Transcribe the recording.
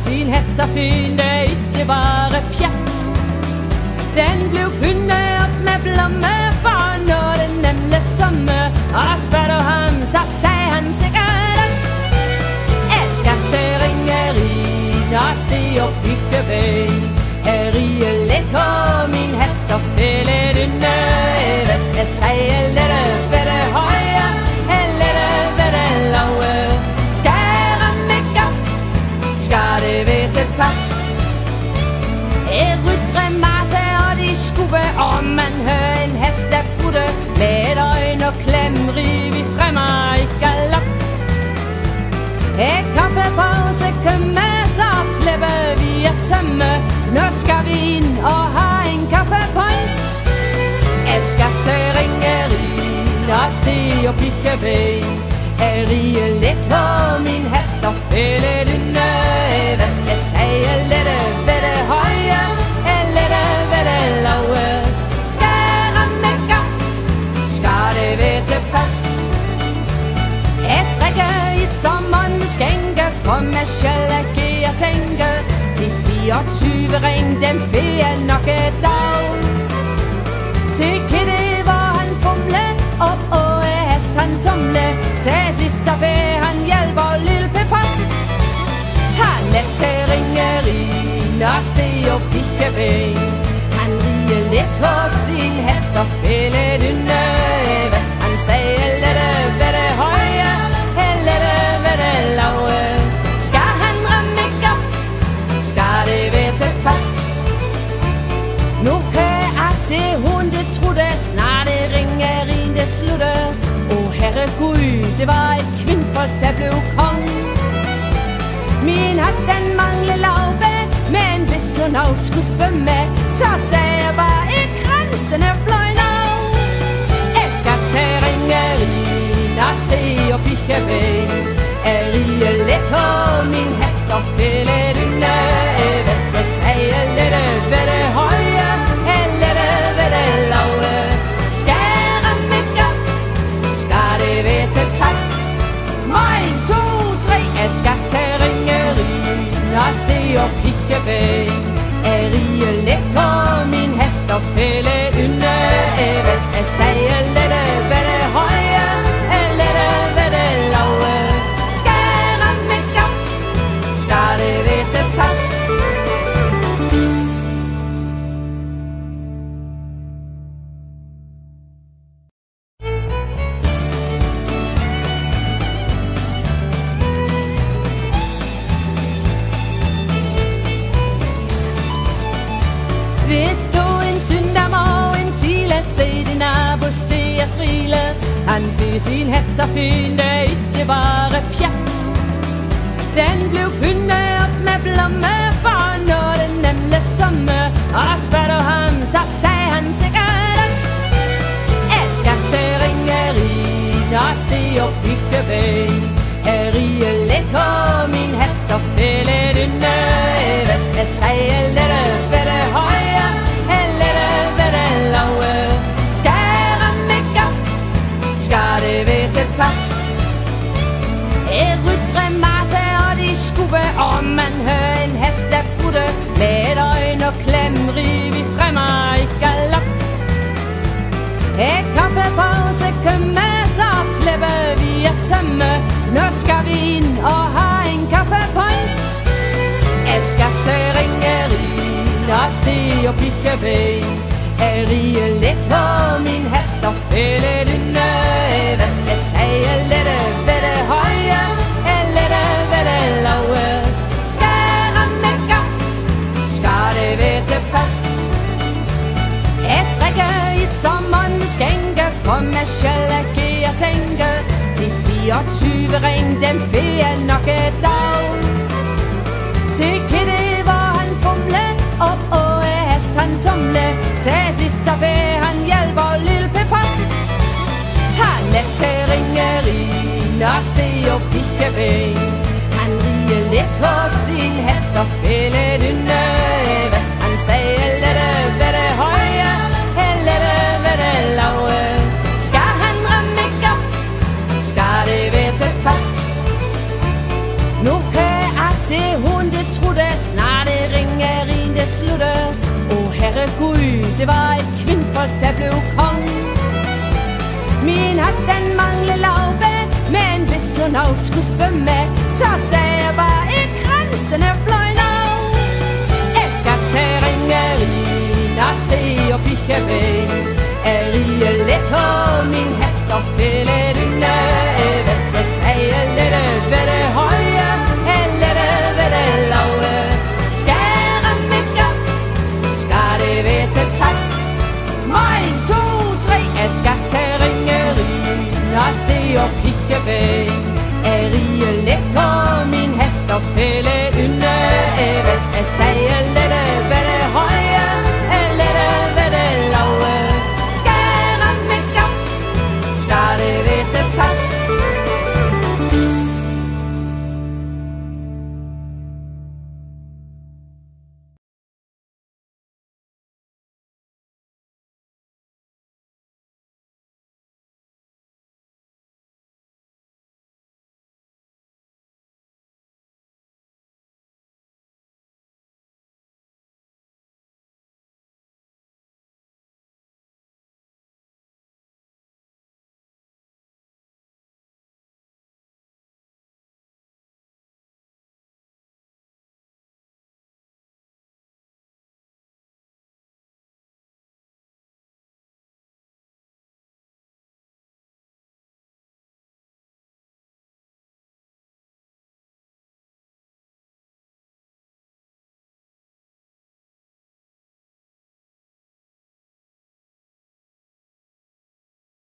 Sin hest så fin det ikke bare pjatt. Den ble funnet opp med blommer, for den nemlig sommer. Og spør du ham, så sier han sikkert at jeg skal til ringeriet og bygge opp tømme. Nå skal vi inn og ha en kaffepons. Jeg skal til ringeriet og se opp Bykkebein. Jeg rir litt på min hest og litt under vest. De 24 ring, dem får nok et dag. Se det var han fomle, Opp og hest han tomle. Til sist og får han hjelper og lille past. Han er til ringerin og se opp ikke bein. Han rir litt hos sin hest og litt under vest. Han sier det sludde. Å herregud, det var et kvinnfolk der ble kong. Min hatt den mangler lauve, men hvis noen av skulle spømme, så sa jeg bare krans den er fløy nå. Jeg skal til Ringerina, og se opp bikkje Jeg opp Jeg rir litt og min hest og litt under vest. Jeg sier Sin hest er fin det ikke bare pjatt Den ble punnet opp med blommer for nå det nemlig sommer Jeg rir litt og min hest og fer litt under vest. Jeg sier litt over det høye, eller over det lave. Skære meg opp, det til pass. Jeg trekker hit som man for meg sjøl ikke jeg tenker. De 24 ring, dem får nok et dag. Se hva det var han fomlet opp og er han tomle. Til siste fe. han hjelper lille past. Han er til ringeriet og se opp Bykkebein. Han rir litt hos sin hest og litt under vest. Han sier Det var et kvinnfolk der blev kong. Min hatt den mangler lauve, men hvis noen òg skulle svømme, så sa jeg bare kransene fløy nå. Jeg skal til Ringerike, se og bikkje ved.